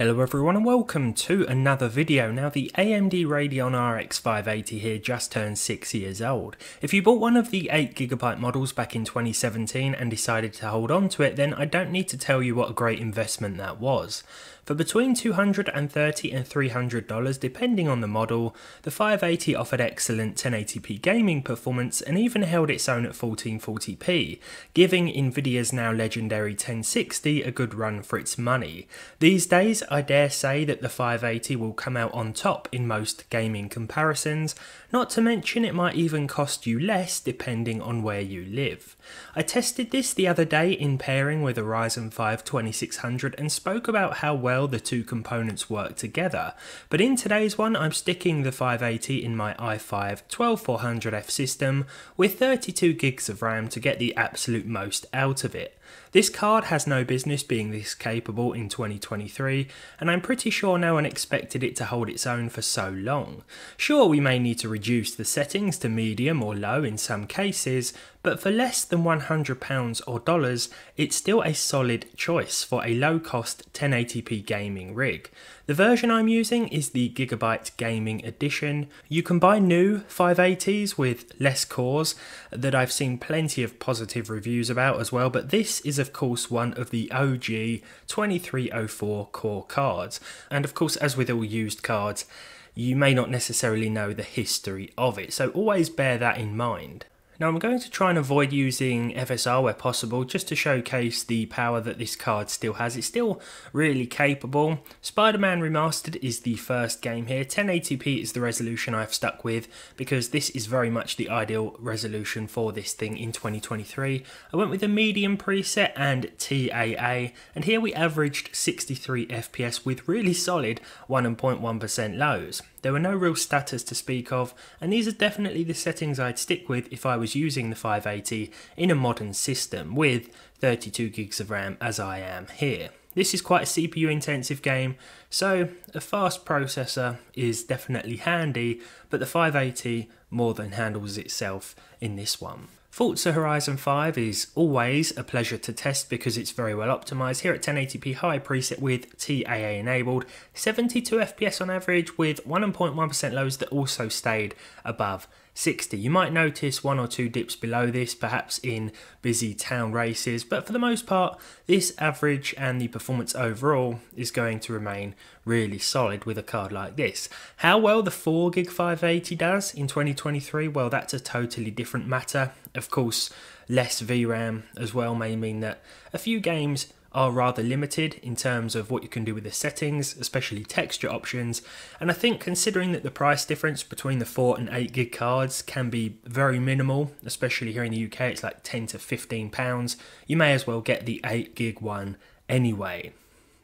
Hello everyone and welcome to another video. Now the AMD Radeon RX 580 here just turned 6 years old. If you bought one of the 8GB models back in 2017 and decided to hold on to it then I don't need to tell you what a great investment that was. For between 230 and $300 depending on the model, the 580 offered excellent 1080p gaming performance and even held its own at 1440p, giving Nvidia's now legendary 1060 a good run for its money. These days I dare say that the 580 will come out on top in most gaming comparisons, not to mention it might even cost you less depending on where you live. I tested this the other day in pairing with a Ryzen 5 2600 and spoke about how well the two components work together, but in today's one I'm sticking the 580 in my i5 12400F system with 32 gigs of RAM to get the absolute most out of it. This card has no business being this capable in 2023, and I'm pretty sure no one expected it to hold its own for so long. Sure, we may need to reduce the settings to medium or low in some cases, but for less than £100 or dollars, it's still a solid choice for a low cost 1080p gaming rig. The version I'm using is the Gigabyte Gaming Edition. You can buy new 580s with less cores that I've seen plenty of positive reviews about as well, but this is of course one of the OG 2304 core cards. And of course, as with all used cards, you may not necessarily know the history of it, so always bear that in mind. Now I'm going to try and avoid using FSR where possible just to showcase the power that this card still has. It's still really capable. Spider-Man Remastered is the first game here. 1080p is the resolution I've stuck with because this is very much the ideal resolution for this thing in 2023. I went with a medium preset and TAA and here we averaged 63 FPS with really solid 1.1% lows. There were no real stutters to speak of, and these are definitely the settings I'd stick with if I was using the 580 in a modern system with 32 gigs of RAM as I am here. This is quite a CPU intensive game, so a fast processor is definitely handy, but the 580 more than handles itself in this one. Forza Horizon 5 is always a pleasure to test because it's very well optimized. Here at 1080p high preset with TAA enabled, 72 FPS on average with 1.1% lows that also stayed above 60. You might notice one or two dips below this, perhaps in busy town races, but for the most part, this average and the performance overall is going to remain really solid with a card like this. How well the 4 gig 580 does in 2023, well, that's a totally different matter. Of course, less VRAM as well may mean that a few games are rather limited in terms of what you can do with the settings, especially texture options. And I think considering that the price difference between the 4 and 8 gig cards can be very minimal, especially here in the UK, it's like 10 to 15 pounds, you may as well get the 8 gig one anyway.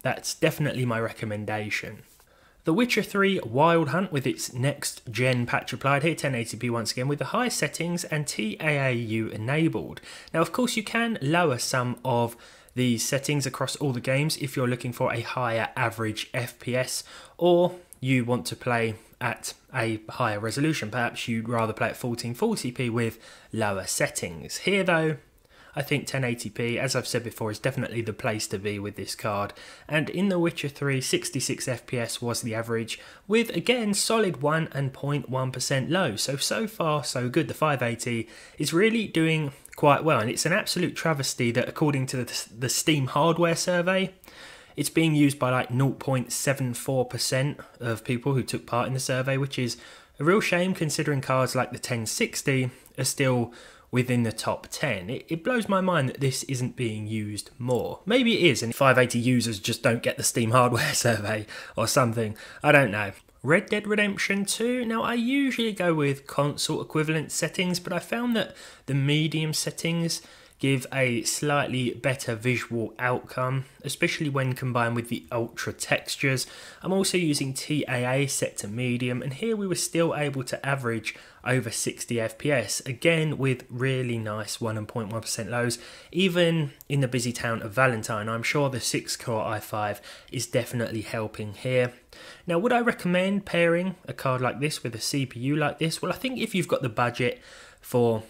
That's definitely my recommendation. The Witcher 3 Wild Hunt with its next gen patch applied here, 1080p once again, with the high settings and TAAU enabled. Now, of course, you can lower some of the settings across all the games if you're looking for a higher average FPS or you want to play at a higher resolution. Perhaps you'd rather play at 1440p with lower settings. Here though, I think 1080p, as I've said before, is definitely the place to be with this card. And in The Witcher 3, 66 FPS was the average, with again solid 1 and 0.1% low. So, so far, so good. The 580 is really doing quite well, and it's an absolute travesty that, according to the, the Steam hardware survey, it's being used by like 0.74% of people who took part in the survey, which is a real shame considering cards like the 1060 are still within the top 10. It, it, blows my mind that this isn't being used more. Maybe it is, and 580 users just don't get the Steam hardware survey or something. I don't know. Red Dead Redemption 2. Now, I usually go with console equivalent settings, but I found that the medium settings give a slightly better visual outcome, especially when combined with the ultra textures. I'm also using TAA set to medium, and here we were still able to average over 60 FPS, again with really nice 1.1% lows, even in the busy town of Valentine. I'm sure the 6 core i5 is definitely helping here. Now, would I recommend pairing a card like this with a CPU like this? Well, I think if you've got the budget for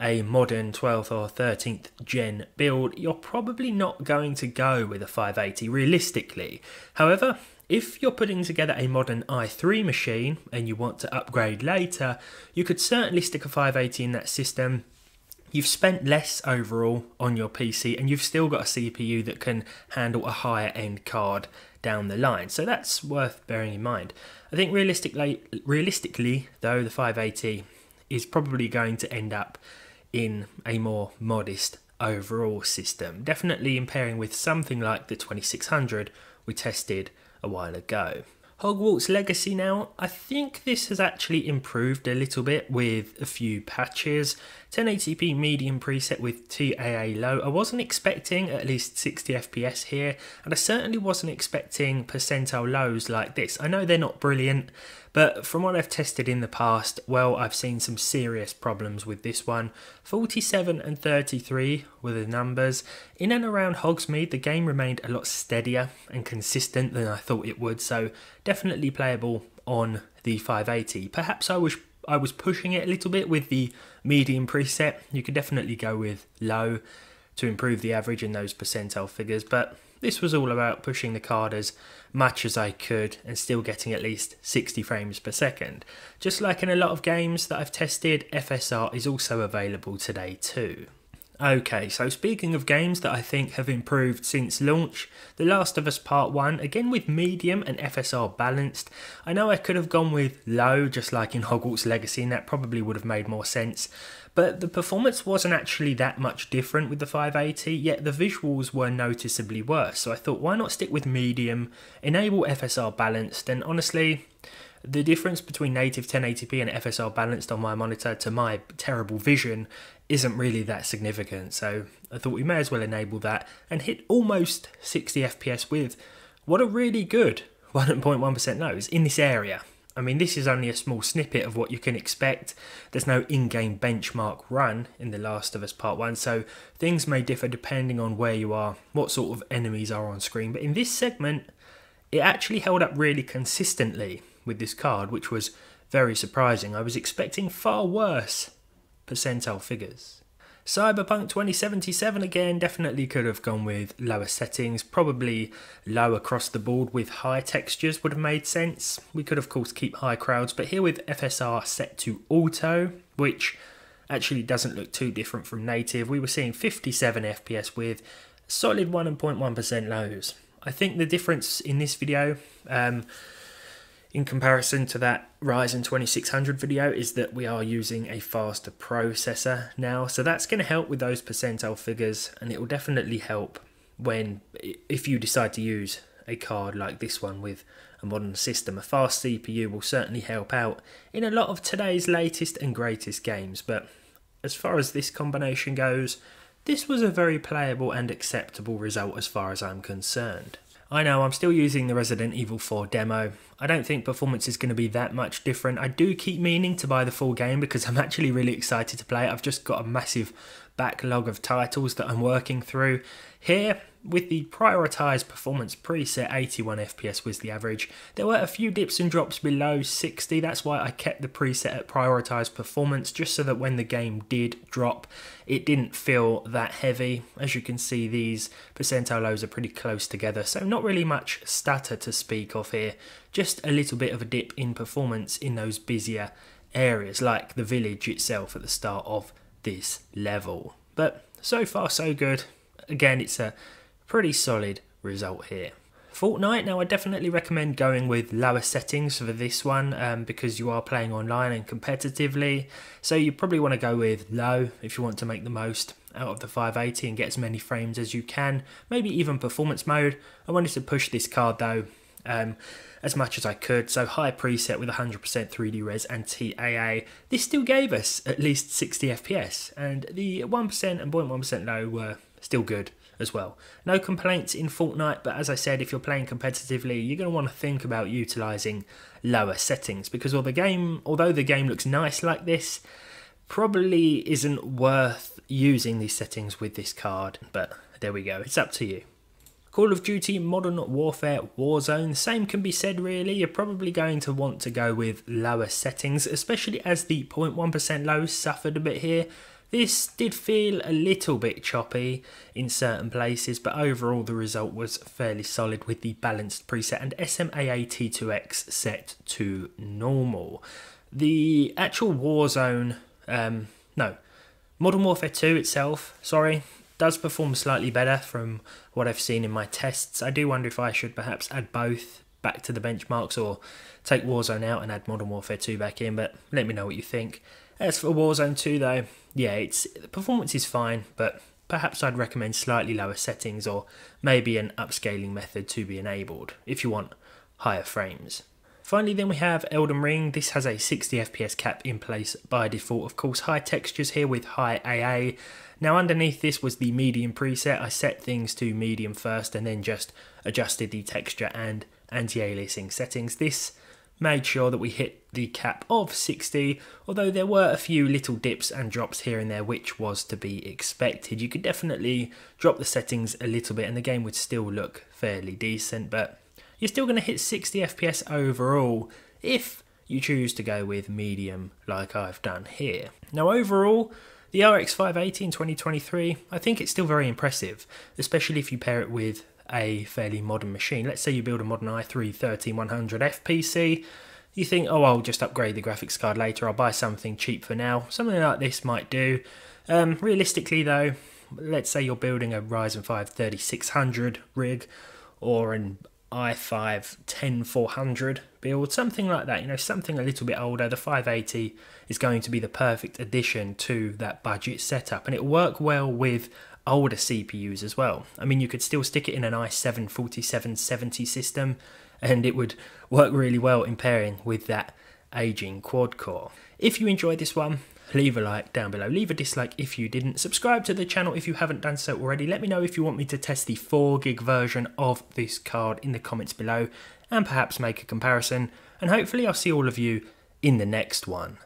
a modern 12th or 13th gen build, you're probably not going to go with a 580 realistically. However, if you're putting together a modern i3 machine and you want to upgrade later, you could certainly stick a 580 in that system. You've spent less overall on your PC and you've still got a CPU that can handle a higher end card down the line. So that's worth bearing in mind. I think realistically realistically though the 580 is probably going to end up in a more modest overall system. Definitely in pairing with something like the 2600 we tested a while ago. Hogwarts Legacy now, I think this has actually improved a little bit with a few patches. 1080p medium preset with TAA low. I wasn't expecting at least 60 FPS here, and I certainly wasn't expecting percentile lows like this. I know they're not brilliant, but from what I've tested in the past, well, I've seen some serious problems with this one. 47 and 33 were the numbers. In and around Hogsmeade, the game remained a lot steadier and consistent than I thought it would, so definitely playable on the 580. Perhaps I was I was pushing it a little bit with the medium preset. You could definitely go with low to improve the average in those percentile figures, but this was all about pushing the card as much as I could and still getting at least 60 frames per second. Just like in a lot of games that I've tested, FSR is also available today too. Okay, so speaking of games that I think have improved since launch, The Last of Us Part 1, again with medium and FSR balanced. I know I could have gone with low, just like in Hogwarts Legacy, and that probably would have made more sense. But the performance wasn't actually that much different with the 580, yet the visuals were noticeably worse. So I thought, why not stick with medium, enable FSR balanced, and honestly, the difference between native 1080p and FSR balanced on my monitor to my terrible vision isn't really that significant. So I thought we may as well enable that and hit almost 60 FPS with what a really good 1.1% lows in this area. I mean, this is only a small snippet of what you can expect. There's no in game benchmark run in The Last of Us Part 1, so things may differ depending on where you are, what sort of enemies are on screen. But in this segment, it actually held up really consistently with this card, which was very surprising. I was expecting far worse percentile figures. Cyberpunk 2077 again definitely could have gone with lower settings, probably low across the board with high textures would have made sense. We could of course keep high crowds, but here with FSR set to auto, which actually doesn't look too different from native, we were seeing 57 FPS with solid 1.1% lows. I think the difference in this video um, in comparison to that Ryzen 2600 video is that we are using a faster processor now. So that's going to help with those percentile figures and it will definitely help when if you decide to use a card like this one with a modern system. A fast CPU will certainly help out in a lot of today's latest and greatest games. But as far as this combination goes, this was a very playable and acceptable result as far as I'm concerned. I know I'm still using the Resident Evil 4 demo. I don't think performance is going to be that much different. I do keep meaning to buy the full game because I'm actually really excited to play it. I've just got a massive backlog of titles that I'm working through. Here, with the prioritized performance preset, 81 FPS was the average. There were a few dips and drops below 60, that's why I kept the preset at prioritized performance, just so that when the game did drop, it didn't feel that heavy. As you can see, these percentile lows are pretty close together, so not really much stutter to speak of here, just a little bit of a dip in performance in those busier areas, like the village itself at the start of this level. But so far so good again, it's a pretty solid result here. Fortnite, now I definitely recommend going with lower settings for this one um, because you are playing online and competitively. So you probably want to go with low if you want to make the most out of the 580 and get as many frames as you can. Maybe even performance mode. I wanted to push this card though um, as much as I could. So high preset with 100% 3D res and TAA. This still gave us at least 60 FPS and the 1% and 0.1% low were still good as well. No complaints in Fortnite, but as I said, if you're playing competitively, you're going to want to think about utilizing lower settings because although the game, although the game looks nice like this, probably isn't worth using these settings with this card. But there we go. It's up to you. Call of Duty Modern Warfare Warzone, same can be said really, you're probably going to want to go with lower settings, especially as the 0.1% low suffered a bit here. This did feel a little bit choppy in certain places, but overall the result was fairly solid with the balanced preset and SMAA T2X set to normal. The actual Warzone, um, no, Modern Warfare 2 itself, sorry, does perform slightly better from what I've seen in my tests. I do wonder if I should perhaps add both back to the benchmarks or take Warzone out and add Modern Warfare 2 back in, but let me know what you think. As for Warzone 2 though, yeah, it's the performance is fine, but perhaps I'd recommend slightly lower settings or maybe an upscaling method to be enabled if you want higher frames. Finally then we have Elden Ring. This has a 60 FPS cap in place by default. Of course, high textures here with high AA. Now underneath this was the medium preset. I set things to medium first and then just adjusted the texture and anti-aliasing settings. This made sure that we hit the cap of 60, although there were a few little dips and drops here and there, which was to be expected. You could definitely drop the settings a little bit and the game would still look fairly decent, but you're still going to hit 60 FPS overall if you choose to go with medium like I've done here. Now overall, the RX 580 in 2023, I think it's still very impressive, especially if you pair it with a fairly modern machine. Let's say you build a modern i3 13100F PC, you think, oh, I'll just upgrade the graphics card later, I'll buy something cheap for now. Something like this might do. Um, realistically though, let's say you're building a Ryzen 5 3600 rig or an i5 10400 build, something like that, you know, something a little bit older. The 580 is going to be the perfect addition to that budget setup and it'll work well with older CPUs as well. I mean, you could still stick it in an i7 4770 system and it would work really well in pairing with that aging quad core. If you enjoyed this one, leave a like down below. Leave a dislike if you didn't. Subscribe to the channel if you haven't done so already. Let me know if you want me to test the 4 gig version of this card in the comments below and perhaps make a comparison. And hopefully I'll see all of you in the next one.